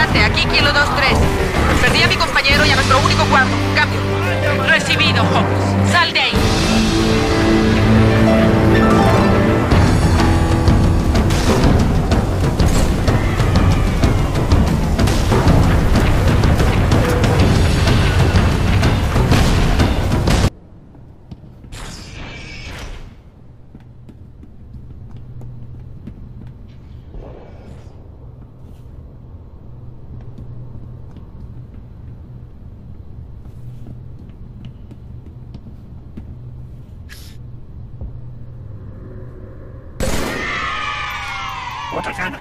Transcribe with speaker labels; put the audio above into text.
Speaker 1: Aquí Kilo 2-3. Perdí a mi compañero y a nuestro
Speaker 2: 落とさ
Speaker 3: ぬ